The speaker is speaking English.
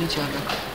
each other.